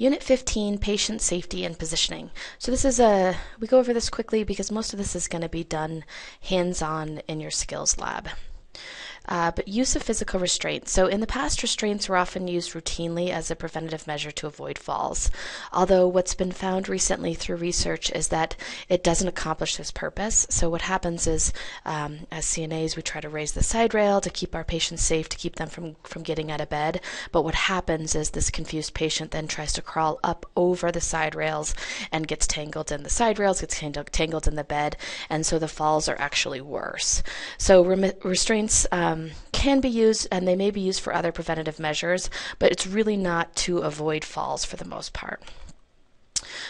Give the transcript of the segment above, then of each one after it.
Unit 15, Patient Safety and Positioning. So this is a, we go over this quickly because most of this is going to be done hands-on in your skills lab. Uh, but use of physical restraints. So, in the past, restraints were often used routinely as a preventative measure to avoid falls. Although, what's been found recently through research is that it doesn't accomplish this purpose. So, what happens is, um, as CNAs, we try to raise the side rail to keep our patients safe, to keep them from, from getting out of bed. But what happens is this confused patient then tries to crawl up over the side rails and gets tangled in the side rails, gets tangled in the bed, and so the falls are actually worse. So, restraints. Um, um, can be used and they may be used for other preventative measures, but it's really not to avoid falls for the most part.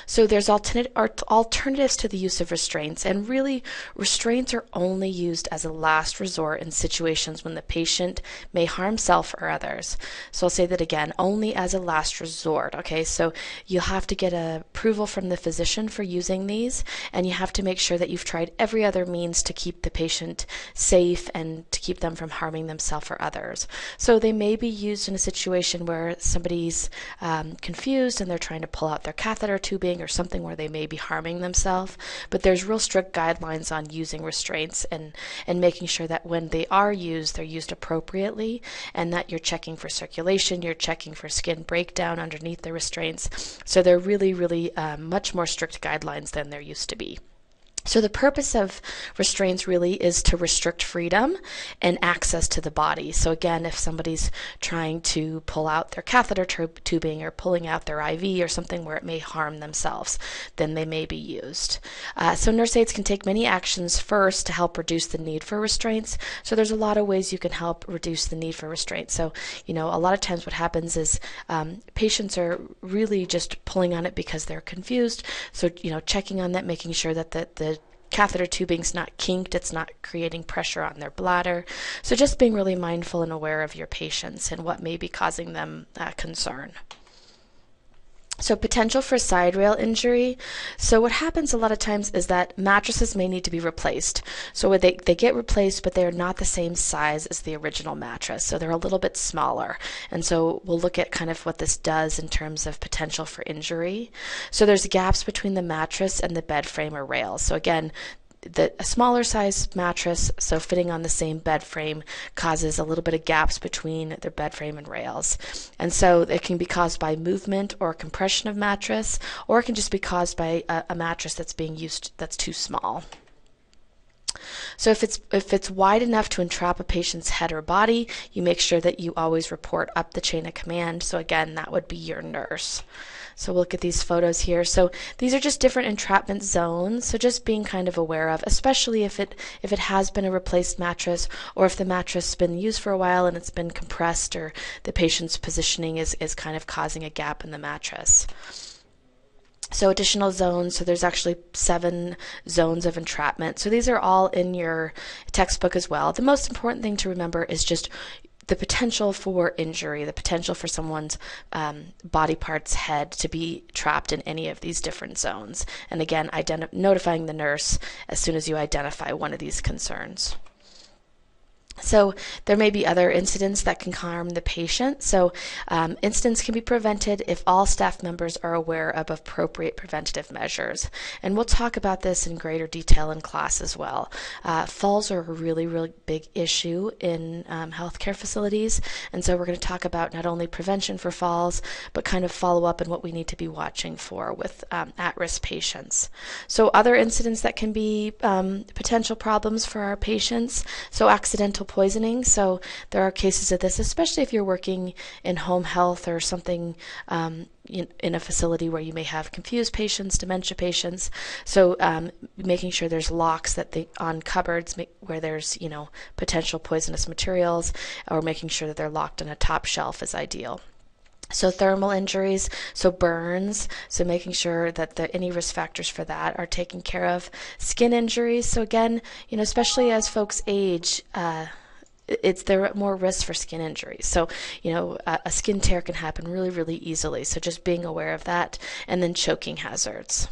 So there's alternatives to the use of restraints, and really, restraints are only used as a last resort in situations when the patient may harm self or others. So I'll say that again, only as a last resort. Okay, so you'll have to get approval from the physician for using these, and you have to make sure that you've tried every other means to keep the patient safe and to keep them from harming themselves or others. So they may be used in a situation where somebody's um, confused and they're trying to pull out their catheter tubing or something where they may be harming themselves. But there's real strict guidelines on using restraints and, and making sure that when they are used, they're used appropriately and that you're checking for circulation, you're checking for skin breakdown underneath the restraints. So they're really, really um, much more strict guidelines than there used to be. So, the purpose of restraints really is to restrict freedom and access to the body. So, again, if somebody's trying to pull out their catheter tubing or pulling out their IV or something where it may harm themselves, then they may be used. Uh, so, nurse aides can take many actions first to help reduce the need for restraints. So, there's a lot of ways you can help reduce the need for restraints. So, you know, a lot of times what happens is um, patients are really just pulling on it because they're confused. So, you know, checking on that, making sure that the, the catheter tubing's not kinked, it's not creating pressure on their bladder. So just being really mindful and aware of your patients and what may be causing them uh, concern. So, potential for side rail injury. So, what happens a lot of times is that mattresses may need to be replaced. So, they, they get replaced, but they're not the same size as the original mattress. So, they're a little bit smaller. And so, we'll look at kind of what this does in terms of potential for injury. So, there's gaps between the mattress and the bed frame or rails. So, again, the a smaller size mattress, so fitting on the same bed frame, causes a little bit of gaps between the bed frame and rails. And so it can be caused by movement or compression of mattress, or it can just be caused by a, a mattress that's being used that's too small. So if it's if it's wide enough to entrap a patient's head or body, you make sure that you always report up the chain of command. So again, that would be your nurse. So we'll look at these photos here. So these are just different entrapment zones. So just being kind of aware of, especially if it if it has been a replaced mattress or if the mattress has been used for a while and it's been compressed or the patient's positioning is, is kind of causing a gap in the mattress. So additional zones, so there's actually seven zones of entrapment. So these are all in your textbook as well. The most important thing to remember is just the potential for injury, the potential for someone's um, body part's head to be trapped in any of these different zones. And again, notifying the nurse as soon as you identify one of these concerns. So there may be other incidents that can harm the patient. So um, incidents can be prevented if all staff members are aware of appropriate preventative measures. And we'll talk about this in greater detail in class as well. Uh, falls are a really, really big issue in um, healthcare facilities. And so we're going to talk about not only prevention for falls, but kind of follow up and what we need to be watching for with um, at-risk patients. So other incidents that can be um, potential problems for our patients. So accidental poisoning. So there are cases of this, especially if you're working in home health or something um, in, a facility where you may have confused patients, dementia patients. So um, making sure there's locks that they on cupboards where there's you know potential poisonous materials, or making sure that they're locked on a top shelf is ideal. So thermal injuries, so burns, so making sure that the, any risk factors for that are taken care of. Skin injuries, so again, you know, especially as folks age, uh, it's there are more risks for skin injuries. So, you know, a, a skin tear can happen really, really easily. So just being aware of that, and then choking hazards.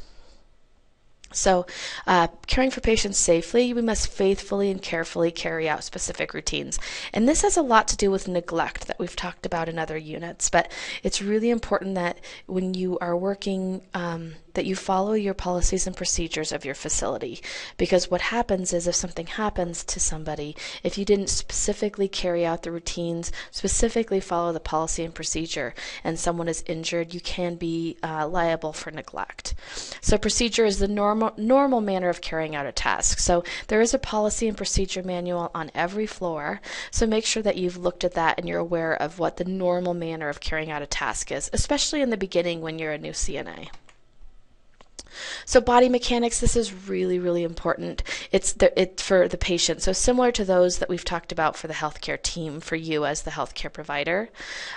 So, uh, caring for patients safely, we must faithfully and carefully carry out specific routines. And this has a lot to do with neglect that we've talked about in other units, but it's really important that when you are working, um, that you follow your policies and procedures of your facility. Because what happens is if something happens to somebody, if you didn't specifically carry out the routines, specifically follow the policy and procedure, and someone is injured, you can be uh, liable for neglect. So, procedure is the normal normal, manner of carrying out a task. So there is a policy and procedure manual on every floor. So make sure that you've looked at that and you're aware of what the normal manner of carrying out a task is, especially in the beginning when you're a new CNA. So body mechanics, this is really, really important. It's the, it for the patient. So similar to those that we've talked about for the healthcare team, for you as the healthcare provider.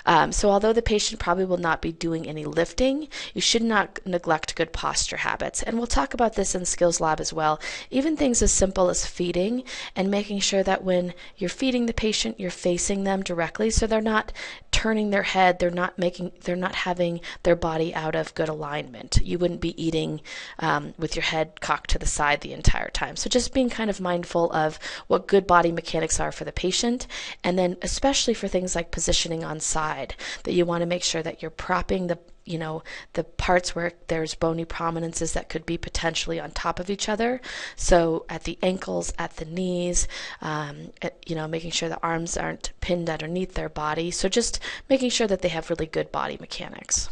Um, so although the patient probably will not be doing any lifting, you should not neglect good posture habits. And we'll talk about this in Skills Lab as well. Even things as simple as feeding and making sure that when you're feeding the patient, you're facing them directly so they're not turning their head, they're not making, they're not having their body out of good alignment. You wouldn't be eating um, with your head cocked to the side the entire time. So just being kind of mindful of what good body mechanics are for the patient, and then especially for things like positioning on side, that you want to make sure that you're propping the you know the parts where there's bony prominences that could be potentially on top of each other. So at the ankles at the knees um, at, you know making sure the arms aren't pinned underneath their body. So just making sure that they have really good body mechanics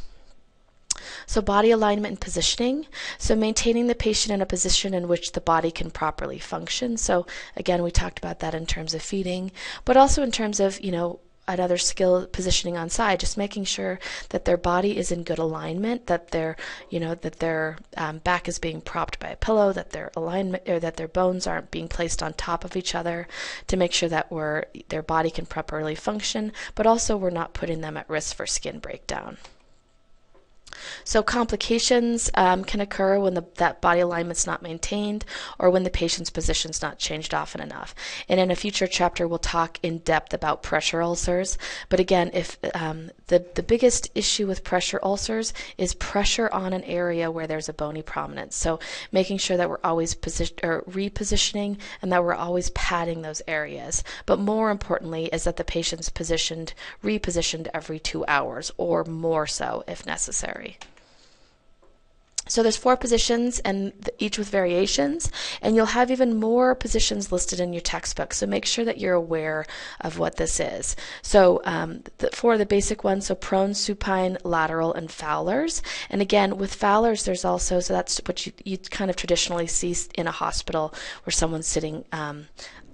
so body alignment and positioning. So maintaining the patient in a position in which the body can properly function. So again, we talked about that in terms of feeding, but also in terms of, you know, another skill positioning on side just making sure that their body is in good alignment that their you know that their um, back is being propped by a pillow that their alignment or that their bones aren't being placed on top of each other to make sure that we're their body can properly function but also we're not putting them at risk for skin breakdown so complications um, can occur when the, that body alignment's not maintained or when the patient's position's not changed often enough. And in a future chapter, we'll talk in depth about pressure ulcers. But again, if um, the, the biggest issue with pressure ulcers is pressure on an area where there's a bony prominence. So making sure that we're always position or repositioning and that we're always padding those areas. But more importantly is that the patient's positioned, repositioned every two hours or more so if necessary. So there's four positions and each with variations and you'll have even more positions listed in your textbook. So make sure that you're aware of what this is. So um, the, for the basic ones, so prone, supine, lateral, and Fowler's. And again, with Fowler's, there's also, so that's what you, you kind of traditionally see in a hospital where someone's sitting um,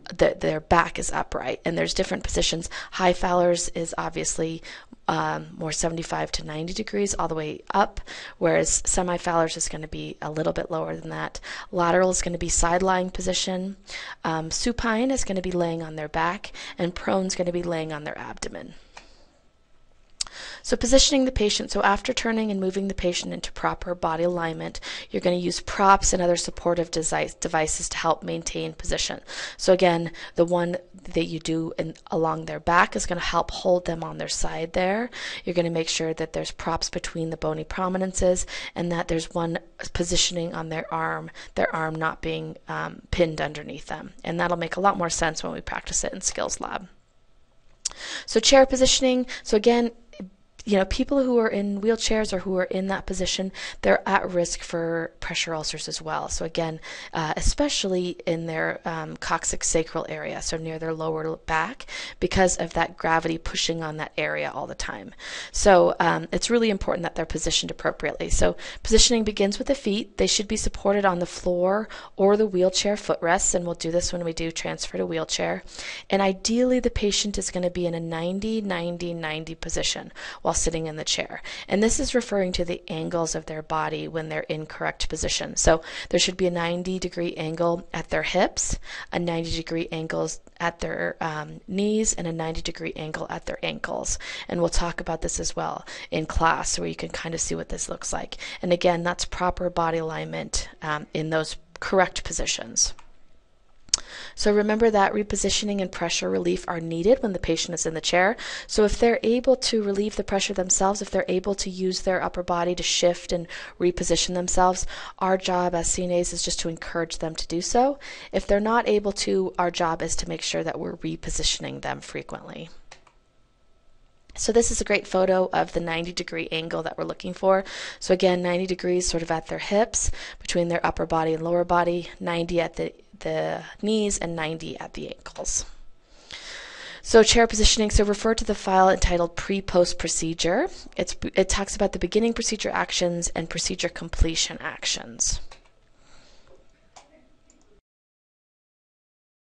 the, their back is upright and there's different positions. High Fowler's is obviously um, more 75 to 90 degrees all the way up, whereas semi Fowler's is going to be a little bit lower than that. Lateral is going to be side lying position. Um, supine is going to be laying on their back, and prone is going to be laying on their abdomen. So positioning the patient, so after turning and moving the patient into proper body alignment, you're going to use props and other supportive devices to help maintain position. So again, the one that you do in, along their back is going to help hold them on their side there. You're going to make sure that there's props between the bony prominences and that there's one positioning on their arm, their arm not being um, pinned underneath them. And that'll make a lot more sense when we practice it in Skills Lab. So chair positioning, so again, you know, people who are in wheelchairs or who are in that position, they're at risk for pressure ulcers as well. So again, uh, especially in their um, coccyx sacral area, so near their lower back, because of that gravity pushing on that area all the time. So um, it's really important that they're positioned appropriately. So positioning begins with the feet. They should be supported on the floor or the wheelchair footrests, and we'll do this when we do transfer to wheelchair. And ideally, the patient is going to be in a 90, 90, 90 position while while sitting in the chair. And this is referring to the angles of their body when they're in correct position. So there should be a 90 degree angle at their hips, a 90 degree angle at their um, knees, and a 90 degree angle at their ankles. And we'll talk about this as well in class where you can kind of see what this looks like. And again, that's proper body alignment um, in those correct positions. So remember that repositioning and pressure relief are needed when the patient is in the chair. So if they're able to relieve the pressure themselves, if they're able to use their upper body to shift and reposition themselves, our job as CNAs is just to encourage them to do so. If they're not able to, our job is to make sure that we're repositioning them frequently. So this is a great photo of the 90 degree angle that we're looking for. So again, 90 degrees sort of at their hips, between their upper body and lower body, 90 at the the knees and 90 at the ankles. So chair positioning, so refer to the file entitled pre-post procedure. It's, it talks about the beginning procedure actions and procedure completion actions.